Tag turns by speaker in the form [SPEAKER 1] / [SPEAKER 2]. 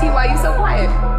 [SPEAKER 1] T, why you so quiet?